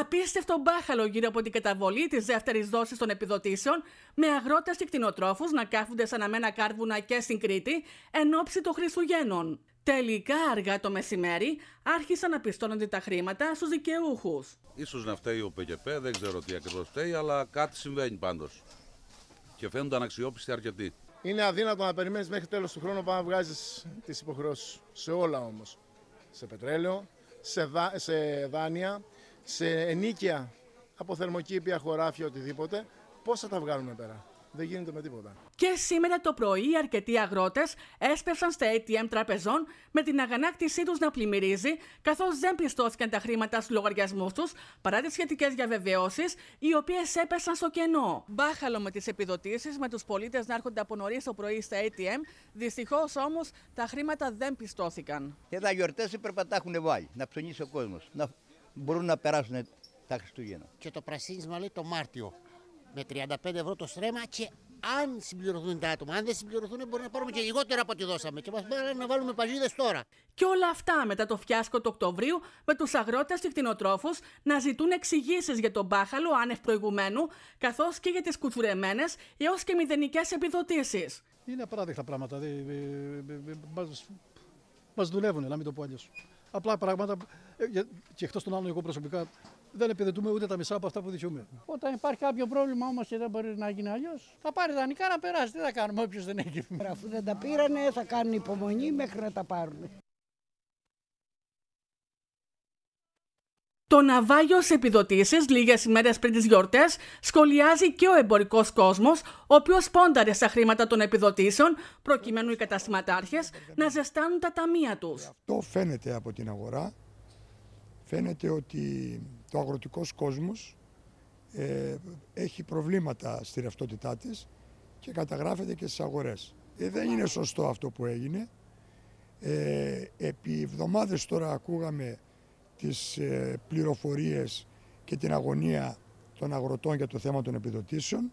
Απίστευτο μπάχαλο γύρω από την καταβολή της δεύτερης δόσης των επιδοτήσεων, με αγρότες και κτηνοτρόφους να κάθονται σαν αμένα κάρβουνα και στην Κρήτη εν ώψη των Χριστουγέννων. Τελικά, αργά το μεσημέρι, άρχισαν να πιστώνονται τα χρήματα στους δικαιούχους. Ίσως να φταίει ο ΠΚΠ, δεν ξέρω τι ακριβώς φταίει, αλλά κάτι συμβαίνει πάντως. Και φαίνονται αναξιόπιστοι αρκετοί. Είναι αδύνατο να περιμένεις μέχρι τέλος του χρόνου να βγάζεις τις υποχρεώσεις. Σε όλα όμως. Σε πετρέλαιο, σε, δα, σε δάνεια, σε ενίκεια από θερμοκήπια, χωράφια, οτιδήποτε. Πώς θα τα βγάλουμε πέρα; Δεν γίνεται με τίποτα. Και σήμερα το πρωί αρκετοί αγρότες έσπευσαν στα ATM τραπεζών με την αγανάκτησή τους να πλημμυρίζει, καθώς δεν πιστώθηκαν τα χρήματα στους λογαριασμούς τους παρά τις σχετικές διαβεβαιώσεις, οι οποίες έπεσαν στο κενό. Μπάχαλο με τις επιδοτήσεις, με τους πολίτες να έρχονται από νωρίς το πρωί στα ATM, δυστυχώς όμως τα χρήματα δεν πιστώθηκαν. Εδώ γιορτές έπρεπε να τα έχουν βάλει, να ψωνίσει ο κόσμος, να μπορούν να περάσουν τα Χριστούγεννα. Και το πρασίνισμα λέει το Μάρτιο με 35 ευρώ το στρέμμα και αν συμπληρωθούν τα άτομα. Αν δεν συμπληρωθούν, μπορεί να πάρουμε και λιγότερα από ό,τι δώσαμε. Και μας πέραν να βάλουμε παγίδες τώρα. Και όλα αυτά μετά το φιάσκο του Οκτωβρίου με τους αγρότες και κτηνοτρόφους να ζητούν εξηγήσεις για τον μπάχαλο άνευ προηγουμένου, καθώς και για τις κουτσουρεμένες έως και μηδενικές επιδοτήσεις. Είναι απαράδεκτα πράγματα. Μας δουλεύουν, να μην το πω αλλιώς. Απλά πράγματα και εκτός των άλλων, εγώ προσωπικά δεν επιδετούμε ούτε τα μισά από αυτά που δικαιούμαι. Όταν υπάρχει κάποιο πρόβλημα όμως και δεν μπορεί να γίνει αλλιώς, θα πάρει δανεικά να περάσει. Τι θα κάνουμε, όποιος δεν έχει. Αφού δεν τα πήρανε, θα κάνουν υπομονή μέχρι να τα πάρουν. Το ναυάγιο σε επιδοτήσεις λίγες ημέρες πριν τις γιορτές σχολιάζει και ο εμπορικός κόσμος, ο οποίος πόνταρε στα χρήματα των επιδοτήσεων, προκειμένου οι καταστηματάρχες να ζεστάνουν τα ταμεία τους. Αυτό φαίνεται από την αγορά. Φαίνεται ότι το αγροτικός κόσμος ε, έχει προβλήματα στη ρευτότητά της και καταγράφεται και στις αγορές. Ε, δεν είναι σωστό αυτό που έγινε. Ε, επί εβδομάδες τώρα ακούγαμε τις ε, πληροφορίες και την αγωνία των αγροτών για το θέμα των επιδοτήσεων.